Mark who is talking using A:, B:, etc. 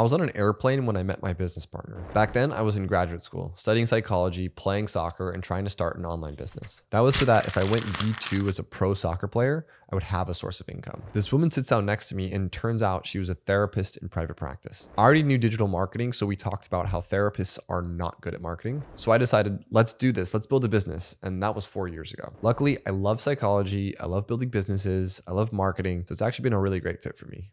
A: I was on an airplane when I met my business partner. Back then, I was in graduate school, studying psychology, playing soccer, and trying to start an online business. That was so that if I went D2 as a pro soccer player, I would have a source of income. This woman sits down next to me and turns out she was a therapist in private practice. I already knew digital marketing, so we talked about how therapists are not good at marketing. So I decided, let's do this, let's build a business. And that was four years ago. Luckily, I love psychology, I love building businesses, I love marketing. So it's actually been a really great fit for me.